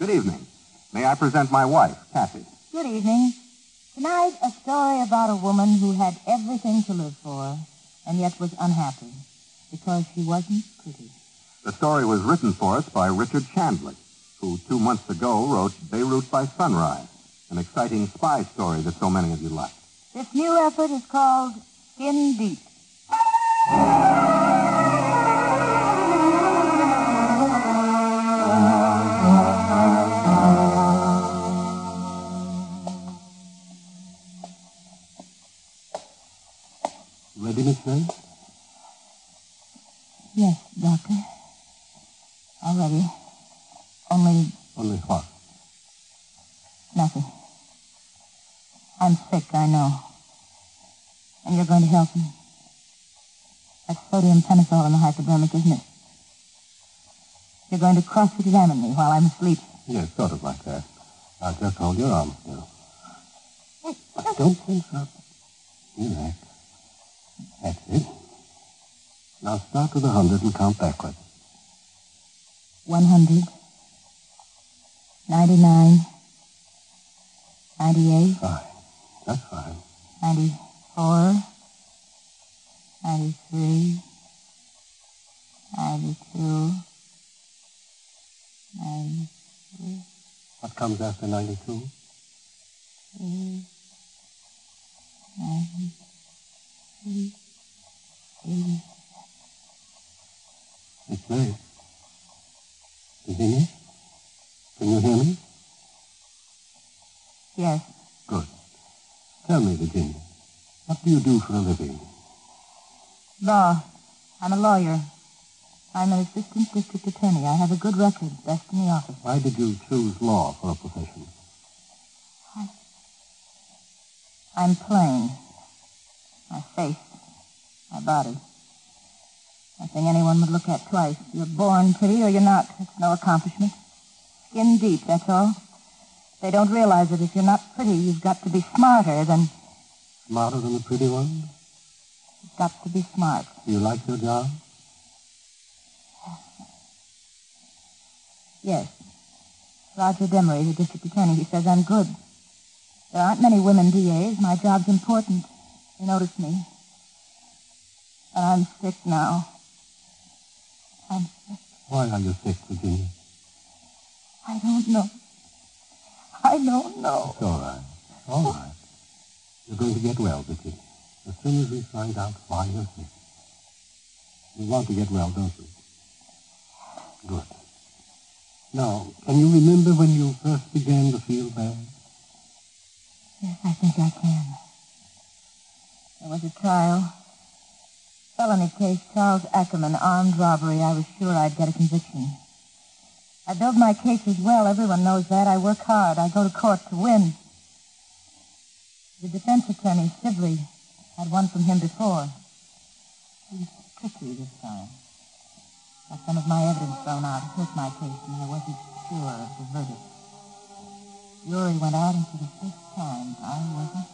Good evening. May I present my wife, Cathy? Good evening. Tonight, a story about a woman who had everything to live for and yet was unhappy because she wasn't pretty. The story was written for us by Richard Chandlee, who two months ago wrote Beirut by Sunrise, an exciting spy story that so many of you liked. This new effort is called Skin Deep. That's sodium pentothal in the hypodermic, isn't it? You're going to cross-examine me while I'm asleep. Yes, sort of like that. I'll just hold your arm still. Don't tense up. Relax. That's it. Now start with a hundred and count backwards. 100. 99. 98. Fine. That's fine. 94. 93. 92. 93. What comes after 92? 93. 80. Miss May. Virginia? Can you hear me? Yes. Good. Tell me, Virginia, what do you do for a living? Law. I'm a lawyer. I'm an assistant district attorney. I have a good record, best in the office. Why did you choose law for a profession? I... I'm plain. My face, my body. Nothing anyone would look at twice. You're born pretty or you're not. It's no accomplishment. Skin deep, that's all. They don't realize that if you're not pretty, you've got to be smarter than... Smarter than the pretty one? You've got to be smart. Do you like your job? Yes. Roger Demery, the district attorney, he says I'm good. There aren't many women DAs. My job's important. They notice me. But I'm sick now. I'm sick. Why are you sick, Virginia? I don't know. I don't know. It's all right. All right. You're going to get well, Vicky. As soon as we find out why you're sick. You want to get well, don't you? Good. Now, can you remember when you first began to feel bad? Yes, I think I can. There was a trial. Felony case, Charles Ackerman, armed robbery. I was sure I'd get a conviction. I build my cases well. Everyone knows that. I work hard. I go to court to win. The defense attorney, Sibley, had one from him before. He was tricky this time. Got some of my evidence thrown out. It hurt my case, and I wasn't sure of the verdict. Yuri went out, and for the first time, I wasn't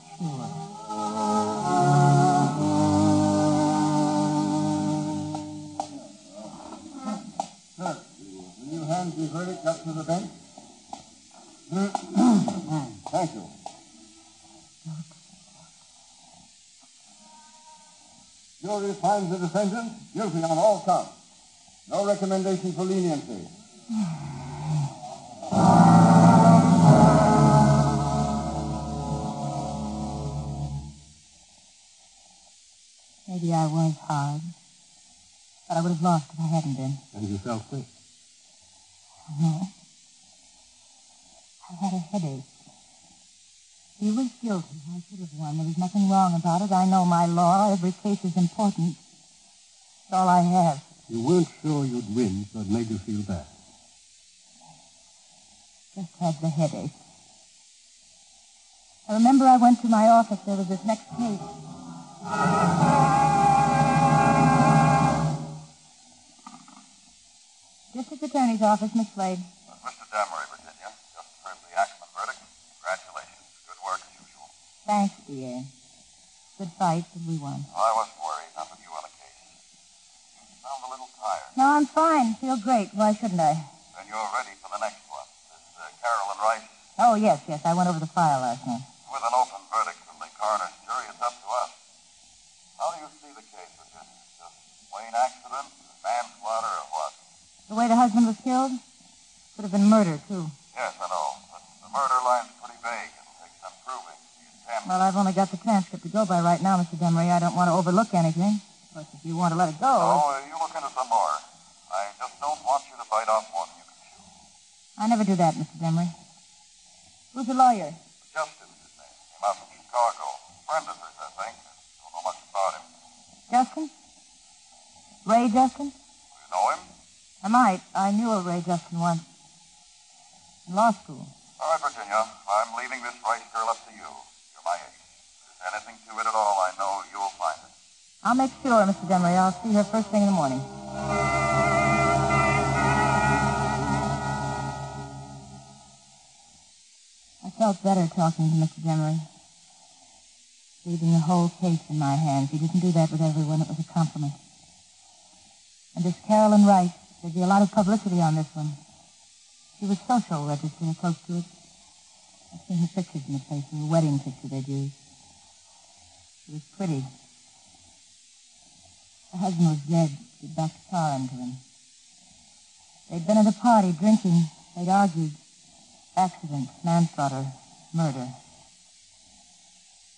finds the defendant guilty on all counts. No recommendation for leniency. Maybe I was hard. But I would have lost if I hadn't been. And you felt sick. No. I had a headache. He was guilty. I should have won. There was nothing wrong about it. I know my law. Every case is important. It's all I have. You weren't sure you'd win, so it made you feel bad. Just had the headache. I remember I went to my office. There was this next case. District Attorney's Office, Miss Slade. Mr. Demery, Virginia. Just heard the Ackerman verdict. Congratulations. Good work as usual. Thanks, dear. Good fight, but we won. I wasn't worried. Not with you on case. You sound a little tired. No, I'm fine. Feel great. Why shouldn't I? Then you're ready for the next one. This uh, Carolyn Rice. Oh, yes, yes. I went over the file last night. With an open verdict from the coroner's jury, it's up to us. How do you see the case, Virginia? Just plain accident, manslaughter, or what? The way the husband was killed? Could have been murder, too. Yes, I know. But the murder line's pretty vague. It'll take some proving. The intent. Well, I've only got the transcript to go by right now, Mr. Demery. I don't want to overlook anything. Of course, if you want to let it go. Oh, uh, you look into some more. I just don't want you to bite off more than you can chew. I never do that, Mr. Demery. Who's the lawyer? Justin, his name. Came out from Chicago. Friend of hers, I think. Don't know much about him. Justin? Ray Justin? You know him? I might. I knew a Ray Justin once. In law school. All right, Virginia. I'm leaving this Rice girl up to you. You're my ace. If anything to it at all, I know you'll find it. I'll make sure, Mr. Demery. I'll see her first thing in the morning. I felt better talking to Mr. Demery. Leaving the whole case in my hands. He didn't do that with everyone. It was a compliment. And this Carolyn Rice, there'd be a lot of publicity on this one. She was social register close to it. I've seen her pictures in the place, the wedding picture they'd used. She was pretty. Her husband was dead. She'd backed a car into him. They'd been at a party drinking. They'd argued. Accident, manslaughter, murder.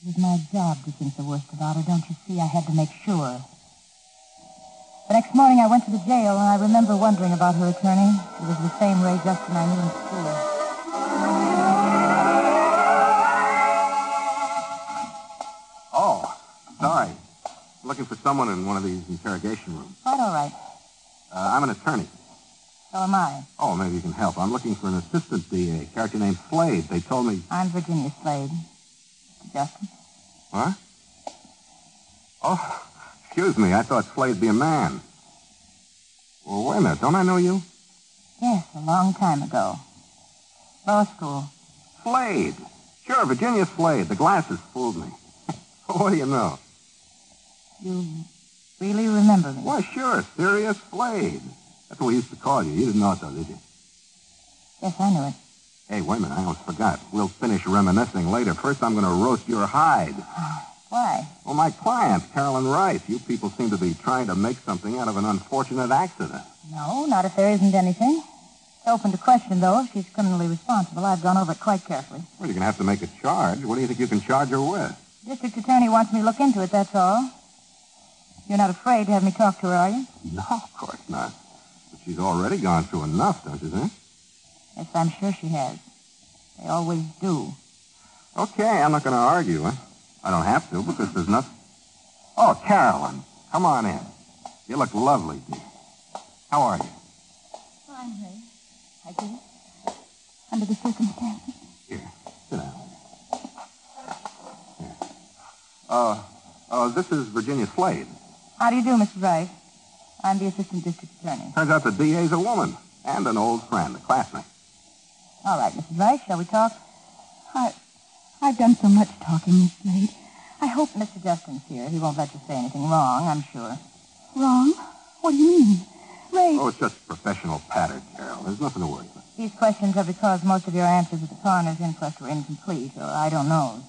It was my job to think the worst about her. Don't you see? I had to make sure. The next morning I went to the jail, and I remember wondering about her attorney. It was the same Ray Justin I knew in school. Looking for someone in one of these interrogation rooms. Quite all right. Uh, I'm an attorney. So am I. Oh, maybe you can help. I'm looking for an assistant DA, a character named Slade. They told me. I'm Virginia Slade. Justin? What? Oh, excuse me. I thought Slade'd be a man. Well, wait a minute. Don't I know you? Yes, a long time ago. Law school. Slade. Sure, Virginia Slade. The glasses fooled me. what do you know? You really remember me? Why, sure. Serious Slade. That's what we used to call you. You didn't know it, though, did you? Yes, I knew it. Hey, wait a minute. I almost forgot. We'll finish reminiscing later. First, I'm going to roast your hide. Why? Well, my client, Carolyn Rice. You people seem to be trying to make something out of an unfortunate accident. No, not if there isn't anything. It's open to question, though, if she's criminally responsible. I've gone over it quite carefully. Well, you're going to have to make a charge. What do you think you can charge her with? District attorney wants me to look into it, that's all. You're not afraid to have me talk to her, are you? No, of course not. But she's already gone through enough, don't you think? Yes, I'm sure she has. They always do. Okay, I'm not going to argue. Huh? I don't have to because there's nothing. Oh, Carolyn, come on in. You look lovely, dear. How are you? Fine, Ray. I do. Under the circumstances. Here, sit down. Here. Uh, uh, this is Virginia Slade. How do you do, Mrs. Rice? I'm the assistant district attorney. Turns out the DA's a woman and an old friend, a classmate. All right, Mrs. Rice, shall we talk? I, I've done so much talking, Miss Slade. I hope Mr. Justin's here. He won't let you say anything wrong, I'm sure. Wrong? What do you mean? Ray, Oh, it's just professional patter, Carol. There's nothing to worry about. These questions are because most of your answers at the coroner's inquest were incomplete, or I don't know.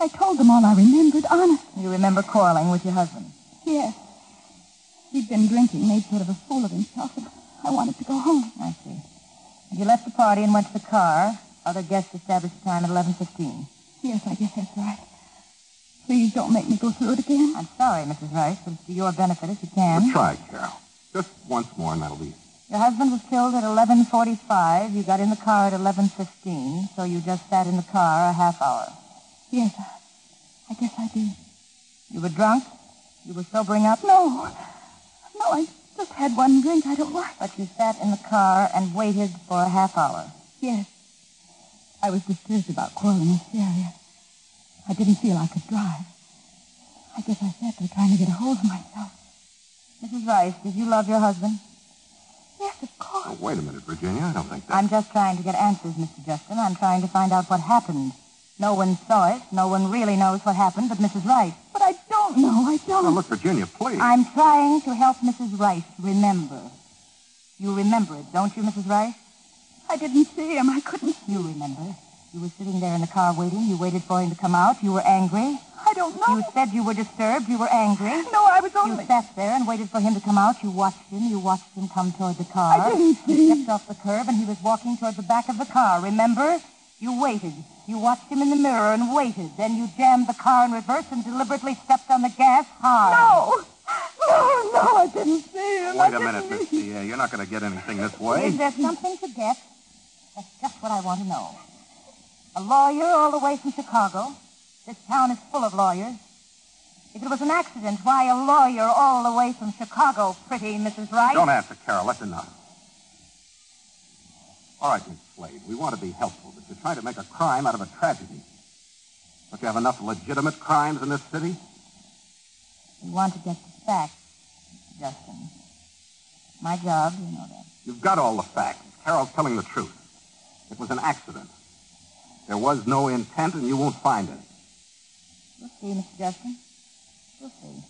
I told them all I remembered, honest. You remember quarreling with your husband. Yes. He'd been drinking, made sort of a fool of himself, and I wanted to go home. I see. And you left the party and went to the car. Other guests established the time at 11.15. Yes, I guess that's right. Please don't make me go through it again. I'm sorry, Mrs. Rice, but it's to your benefit if you can. But try, Carol. Just once more, and that'll be it. Your husband was killed at 11.45. You got in the car at 11.15, so you just sat in the car a half hour. Yes, I, I guess I did. You were drunk? You were sobering up? No. No, I just had one drink. I don't like. But you sat in the car and waited for a half hour. Yes. I was disturbed about quarreling with Celia. I didn't feel I could drive. I guess I sat there trying to get a hold of myself. Mrs. Rice, did you love your husband? Yes, of course. Oh, wait a minute, Virginia. I don't think that. I'm just trying to get answers, Mr. Justin. I'm trying to find out what happened. No one saw it. No one really knows what happened but Mrs. Rice. But I don't know. I don't. Now, look, Virginia, please. I'm trying to help Mrs. Rice remember. You remember it, don't you, Mrs. Rice? I didn't see him. I couldn't. You remember. You were sitting there in the car waiting. You waited for him to come out. You were angry. I don't know. You said you were disturbed. You were angry. No, I was only. You sat there and waited for him to come out. You watched him. You watched him come toward the car. I didn't see He him. stepped off the curb and he was walking toward the back of the car. Remember? You waited. You watched him in the mirror and waited. Then you jammed the car in reverse and deliberately stepped on the gas hard. No. No, no, I didn't see him. Wait a minute, didn't- Miss DA. You're not going to get anything this way. Is there something to get? That's just what I want to know. A lawyer all the way from Chicago. This town is full of lawyers. If it was an accident, why a lawyer all the way from Chicago, pretty Mrs. Wright? Don't answer, Carol. That's enough. All right, Miss Slade. We want to be helpful, but you're trying to make a crime out of a tragedy. Don't you have enough legitimate crimes in this city? We want to get the facts, Justin. My job, you know that. You've got all the facts. Carol's telling the truth. It was an accident. There was no intent, and you won't find it. We'll see, Mr. Justin. We'll see.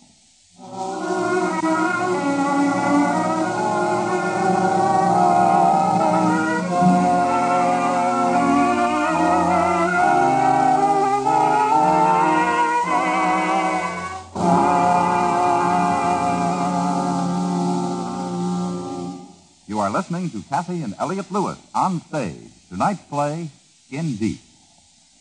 Listening to Cathy and Elliott Lewis on stage. Tonight's play, Skin Deep.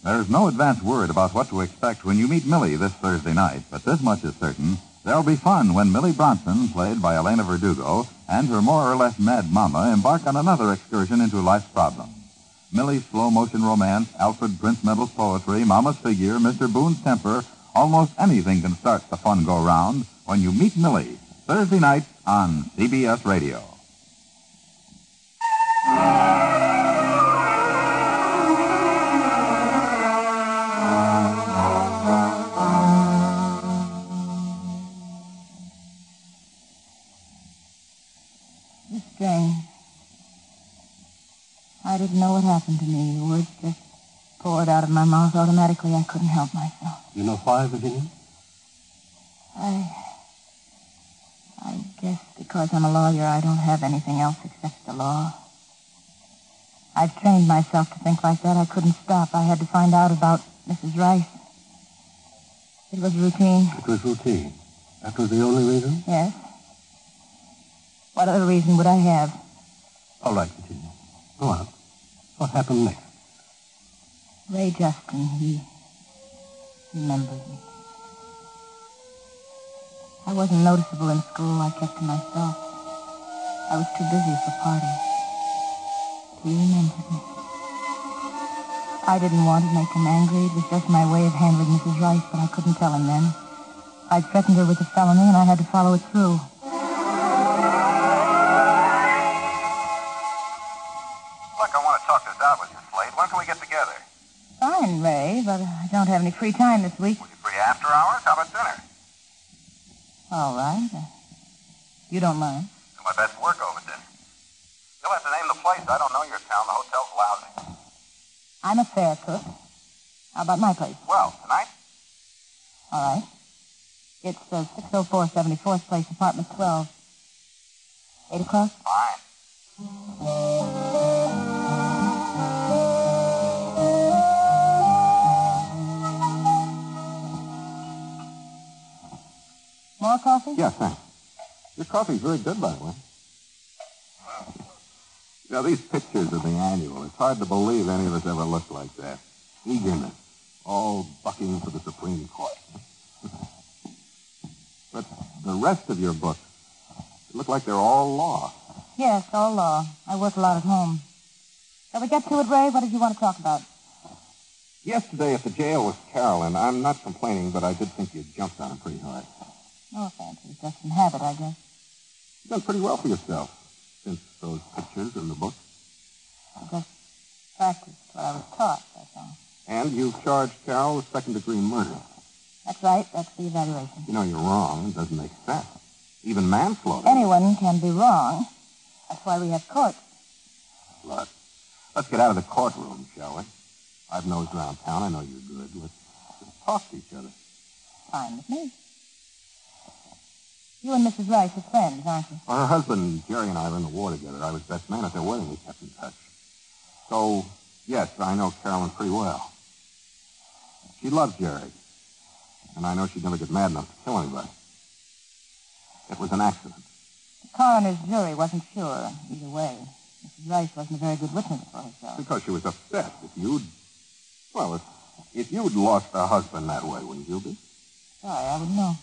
There's no advance word about what to expect when you meet Millie this Thursday night, but this much is certain. There'll be fun when Millie Bronson, played by Elena Verdugo, and her more or less mad mama embark on another excursion into life's problems. Millie's slow motion romance, Alfred Prinzmetal's poetry, Mama's figure, Mr. Boone's temper, almost anything can start the fun go round when you meet Millie, Thursday night on CBS Radio. Happened to me. The words just poured out of my mouth automatically. I couldn't help myself. You know why, Virginia? I. I guess because I'm a lawyer, I don't have anything else except the law. I've trained myself to think like that. I couldn't stop. I had to find out about Mrs. Rice. It was routine, It was routine. That was the only reason? yes. What other reason would I have? All right, Virginia. Go on. What happened next? Ray Justin, he remembered me. I wasn't noticeable in school. I kept to myself. I was too busy for parties. He remembered me. I didn't want to make him angry. It was just my way of handling Mrs. Rice, but I couldn't tell him then. I'd threatened her with a felony, and I had to follow it through. Any free time this week. You free after hours? How about dinner? All right. Uh, You don't mind. Do my best work over dinner. You'll have to name the place. I don't know your town. The hotel's lousy. I'm a fair cook. How about my place? Well, tonight? All right. It's uh, 604 74th Place, apartment 12. 8 o'clock? Fine. Coffee? Yeah, thanks. Your coffee's very good, by the way. You know, these pictures of the annual, it's hard to believe any of us ever looked like that. Eagerness, all bucking for the Supreme Court. but the rest of your books look like they're all law. Yes, all law. I work a lot at home. Shall we get to it, Ray? What did you want to talk about? Yesterday at the jail with Carolyn, I'm not complaining, but I did think you jumped on him pretty hard. No offense. It's just in habit, I guess. You've done pretty well for yourself since those pictures in the book. I just practiced what I was taught, that's all. And you've charged Carol with second-degree murder. That's right. That's the evaluation. You know you're wrong. It doesn't make sense. Even manslaughter. Anyone can be wrong. That's why we have courts. Look, let's get out of the courtroom, shall we? I've nosed around town. I know you're good. Let's just talk to each other. Fine with me. You and Mrs. Rice are friends, aren't you? Well, her husband, Jerry, and I were in the war together. I was best man at their wedding. We kept in touch. So, yes, I know Carolyn pretty well. She loves Jerry. And I know she'd never get mad enough to kill anybody. It was an accident. The coroner's jury wasn't sure either way. Mrs. Rice wasn't a very good witness for herself. Because she was upset. If you'd. Well, if, if you'd lost a husband that way, wouldn't you be? Sorry, I wouldn't know.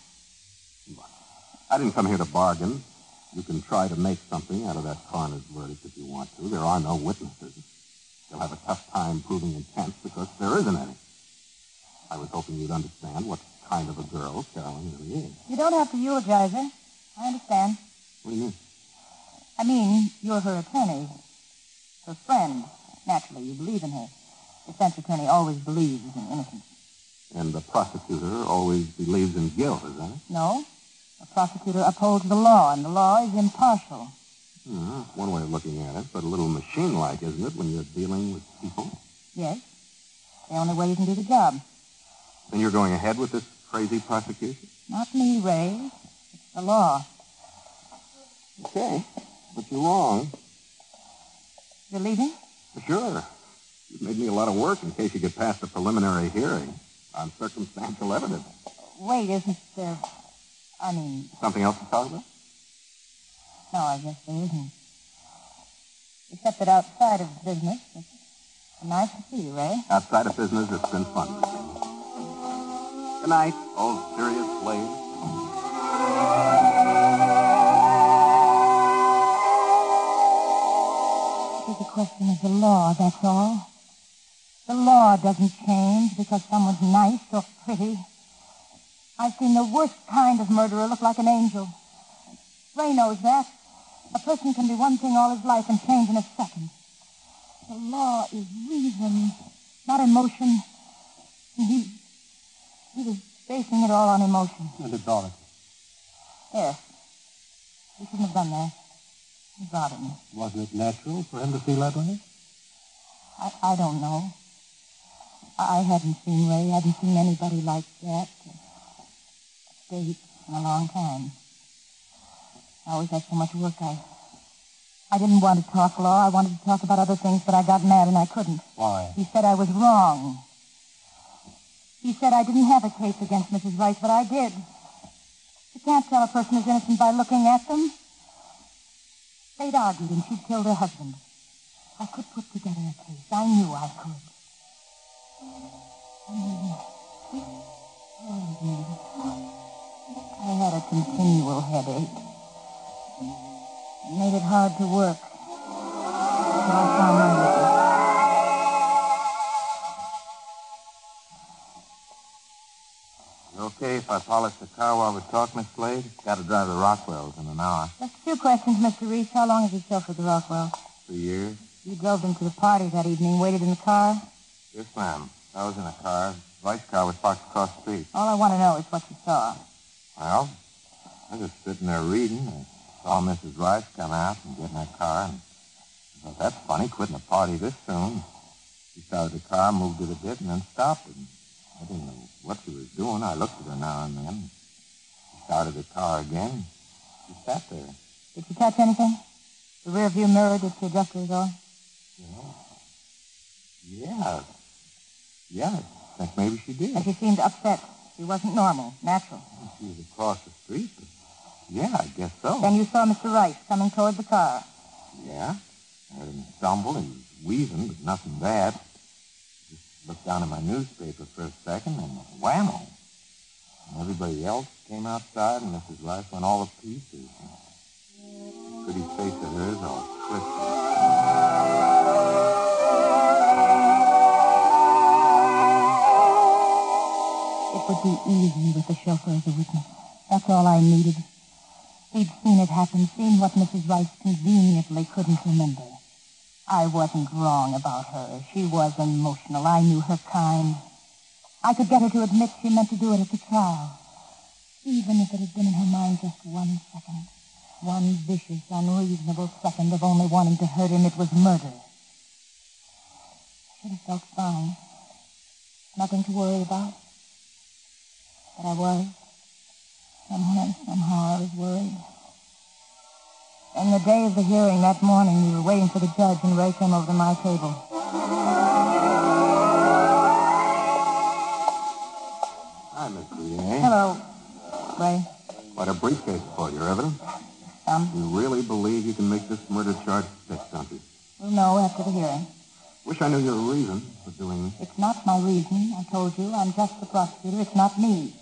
I didn't come here to bargain. You can try to make something out of that coroner's verdict if you want to. There are no witnesses. You'll have a tough time proving intent because there isn't any. I was hoping you'd understand what kind of a girl Carolyn really is. You don't have to eulogize her. I understand. What do you mean? I mean, you're her attorney. Her friend. Naturally, you believe in her. Defense attorney always believes in innocence. And the prosecutor always believes in guilt, is that it? No. A prosecutor upholds the law, and the law is impartial. Hmm, that's one way of looking at it, but a little machine-like, isn't it, when you're dealing with people? Yes. The only way you can do the job. Then you're going ahead with this crazy prosecution? Not me, Ray. It's the law. Okay, but you're wrong. You're leaving? Sure. You've made me a lot of work in case you get past the preliminary hearing on circumstantial evidence. Wait, isn't there... I mean, Something else to talk about? no, I guess there isn't. Except that outside of business, it's nice to see you, Ray. Outside of business, it's been fun. Good night, old serious Slade. It's a question of the law, that's all. The law doesn't change because someone's nice or pretty. I've seen the worst kind of murderer look like an angel. Ray knows that. A person can be one thing all his life and change in a second. The law is reason, not emotion. And he, he was basing it all on emotion. And it's all. Yes. He shouldn't have done that. It bothered me. Wasn't it natural for him to feel that way? I, I don't know. I I hadn't seen Ray, hadn't seen anybody like that. State in a long time. I always had so much work. I, I didn't want to talk law. I wanted to talk about other things, but I got mad and I couldn't. Why? He said I was wrong. He said I didn't have a case against Mrs. Rice, but I did. You can't tell a person is innocent by looking at them. They'd argued and she'd killed her husband. I could put together a case. I knew I could. I had a continual headache. It made it hard to work. So I found my witness. You okay if I polish the car while we talk, Miss Slade? Got to drive the Rockwells in an hour. Just two questions, Mr. Reese. How long has he chauffeured the Rockwells? Three years? You drove them to the party that evening, waited in the car. Yes, ma'am. I was in a car. Vice car was parked across the street. All I want to know is what you saw. Well, I was just sitting there reading. I saw Mrs. Rice come out and get in her car, and I thought, that's funny, quitting a party this soon. She started the car, moved it a bit, and then stopped it. And I didn't know what she was doing. I looked at her now and then. She started the car again. She sat there. Did you catch anything? The rear view mirror, did she adjust hers off? Yeah. Yeah, I think maybe she did. And she seemed upset. She wasn't normal, natural. She was across the street, but yeah, I guess so. Then you saw Mr. Rice coming toward the car. Yeah. I heard him stumble. He was wheezing, but nothing bad. Just looked down at my newspaper for a second, and whammo. And everybody else came outside, and Mrs. Rice went all to pieces. Pretty face of hers all twisted. It would be easy with the chauffeur as a witness. That's all I needed. He'd seen it happen, seen what Mrs. Rice conveniently couldn't remember. I wasn't wrong about her. She was emotional. I knew her kind. I could get her to admit she meant to do it at the trial. Even if it had been in her mind just one second. One vicious, unreasonable second of only wanting to hurt him, it was murder. I should have felt fine. Nothing to worry about. But I was. Somehow, somehow I was worried. And the day of the hearing that morning, we were waiting for the judge, and Ray came over to my table. Hi, Miss DA. Hello, Ray. What a briefcase for your evidence. Um, You really believe you can make this murder charge stick, don't you? we'll know after the hearing. Wish I knew your reason for doing this. It's not my reason. I told you. I'm just the prosecutor. It's not me.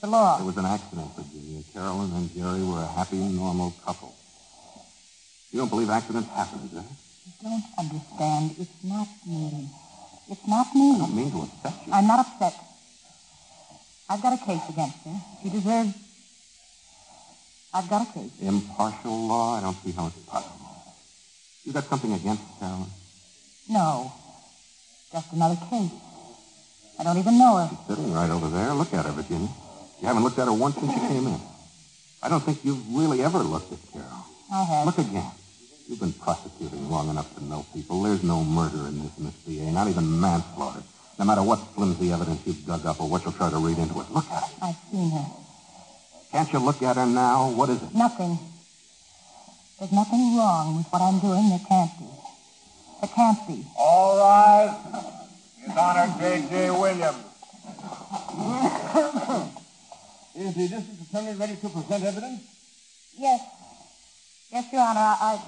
The law. It was an accident, Virginia. Carolyn and Jerry were a happy, normal couple. You don't believe accidents happen, do you? You don't understand. It's not me. It's not me. I don't mean to upset you. I'm not upset. I've got a case against her. She deserves. I've got a case. Impartial law? I don't see how it's possible. You got something against Carolyn? No. Just another case. I don't even know her. She's sitting right over there. Look at her, Virginia. You haven't looked at her once since you came in. I don't think you've really ever looked at Carol. I have. Look again. You've been prosecuting long enough to know people. There's no murder in this, Miss B.A., not even manslaughter. No matter what flimsy evidence you've dug up or what you'll try to read into it. Look at her. I've seen her. Can't you look at her now? What is it? Nothing. There's nothing wrong with what I'm doing. There can't be. There can't be. All rise. His Honor J.J. Williams. Is the district attorney ready to present evidence? Yes. Yes, Your Honor. I. I...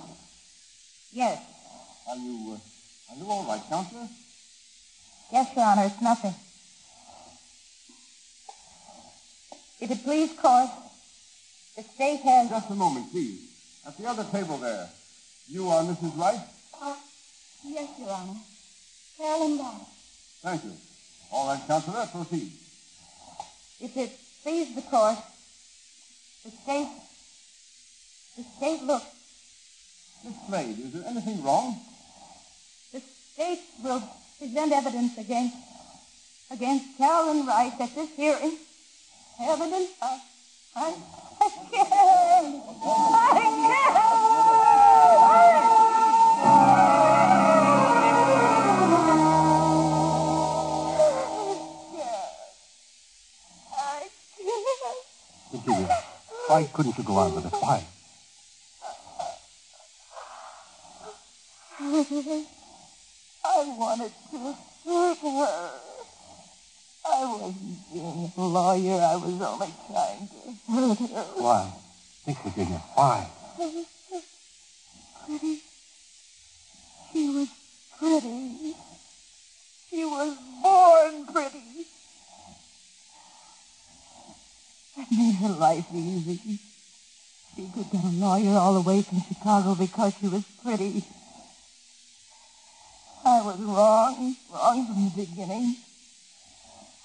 Yes. Are you, uh, are you all right, Counselor? Yes, Your Honor. It's nothing. If it please court, the state has. Just a moment, please. At the other table there. You are Mrs. Wright? Uh, yes, Your Honor. Carolyn Wright. Thank you. All right, Counselor, proceed. If it please the court, the state. The state look. Miss Slade, is there anything wrong? The state will present evidence against against Carolyn Rice at this hearing. Evidence? I, I, I can't. I why couldn't you go on with it? Why? I wanted to hurt her. I wasn't being a lawyer. I was only trying to hurt her. Why? Think, Virginia, why? Pretty. She was pretty. She was born pretty. That made her life easy. She could get a lawyer all the way from Chicago because she was pretty. I was wrong, wrong from the beginning.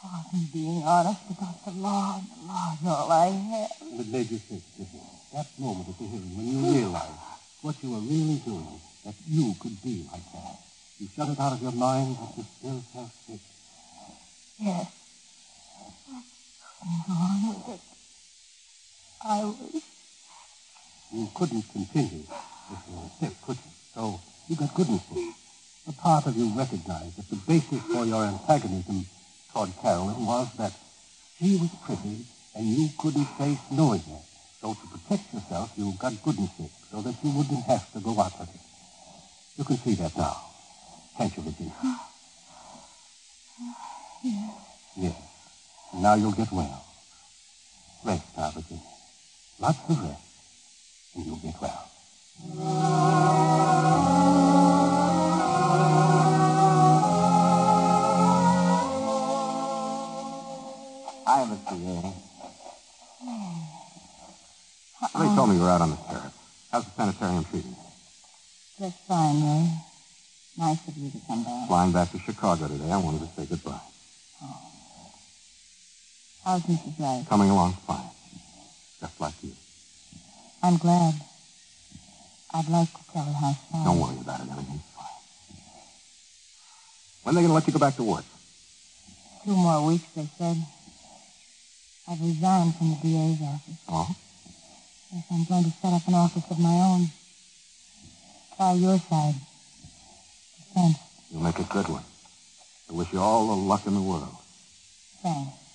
I wasn't being honest about the law. The law is all I have. What made you think, Virginia? That moment at the hearing when you realized what you were really doing, that you could be like that. You shut it out of your mind, but you still felt sick. Yes. Oh, I couldn't go on with it. I was. You couldn't continue if you were sick, could you? So you got goodness sick. A part of you recognized that the basis for your antagonism toward Carolyn was that she was pretty and you couldn't face knowing her. So to protect yourself, you got goodness sick so that you wouldn't have to go out with her. You can see that now, can't you, Virginia? Yes. Yes. Now you'll get well. Rest now, Virginia. Lots of rest, and you'll get well. I Hi, Mr. Yale. They told me you were out on the terrace. How's the sanitarium treating you? Just fine, Ray. Nice of you to come back. Flying back to Chicago today, I wanted to say goodbye. Oh. How's Mrs. Rice? Coming along fine. Just like you. I'm glad. I'd like to tell her how sorry. Don't worry about it. Everything's fine. When are they going to let you go back to work? Two more weeks, they said. I've resigned from the DA's office. Oh? Yes, I'm going to set up an office of my own. Try your side. Defense. You'll make a good one. I wish you all the luck in the world. Thanks.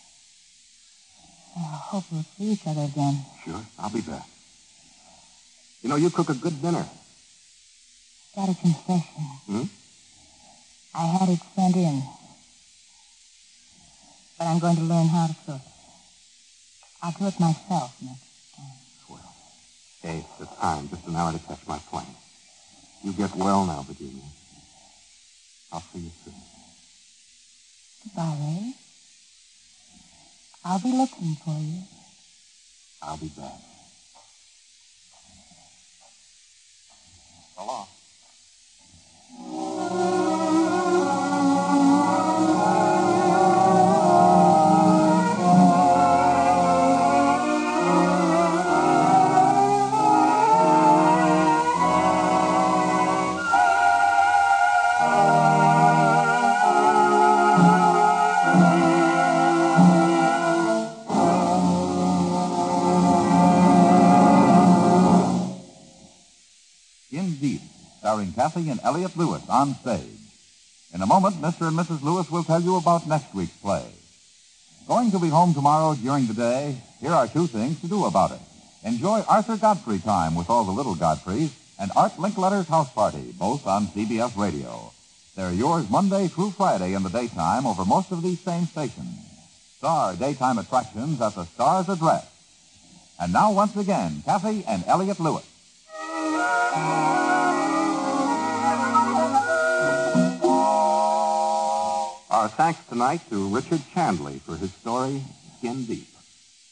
I hope we'll see each other again. Sure, I'll be back. You know, you cook a good dinner. Got a confession. Hmm? I had it sent in. But I'm going to learn how to cook. I'll do it myself next time. Well, hey, it's the time, just an hour to catch my plane. You get well now, Virginia. I'll see you soon. Goodbye, Ray. I'll be looking for you. I'll be back. So long. Starring Cathy and Elliott Lewis on stage. In a moment, Mr. and Mrs. Lewis will tell you about next week's play. Going to be home tomorrow during the day? Here are two things to do about it. Enjoy Arthur Godfrey time with all the little Godfreys and Art Linkletter's House Party, both on CBS Radio. They're yours Monday through Friday in the daytime over most of these same stations. Star daytime attractions at the Star's address. And now, once again, Cathy and Elliott Lewis. Our thanks tonight to Richard Chandlee for his story, Skin Deep.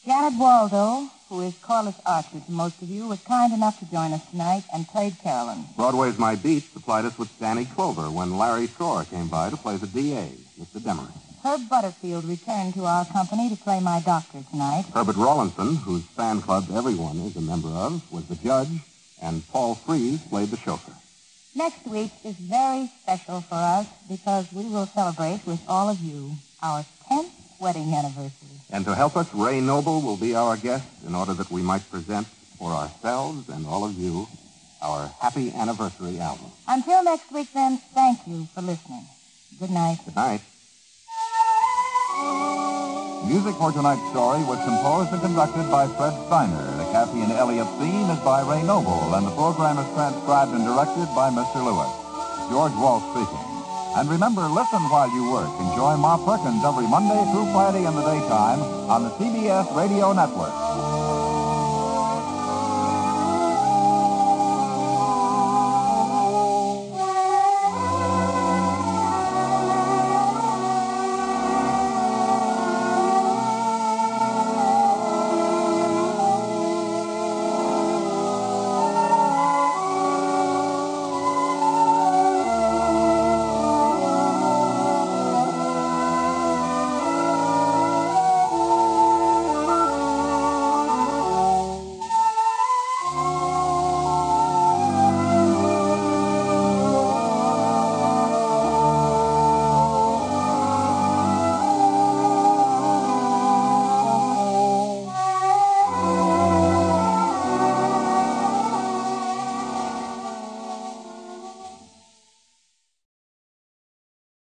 Janet Waldo, who is Corliss Archer to most of you, was kind enough to join us tonight and played Carolyn. Broadway's My Beat supplied us with Danny Clover when Larry Thor came by to play the DA, Mr. Demery. Herb Butterfield returned to our company to play my doctor tonight. Herbert Rawlinson, whose fan club everyone is a member of, was the judge, and Paul Frees played the chauffeur. Next week is very special for us because we will celebrate with all of you our 10th wedding anniversary. And to help us, Ray Noble will be our guest in order that we might present for ourselves and all of you our happy anniversary album. Until next week, then, thank you for listening. Good night. Good night. Music for tonight's story was composed and conducted by Fred Steiner. Cathy and Elliott theme is by Ray Noble, and the program is transcribed and directed by Mr. Lewis. George Walsh speaking. And remember, listen while you work. Enjoy Ma Perkins every Monday through Friday in the daytime on the CBS Radio Network.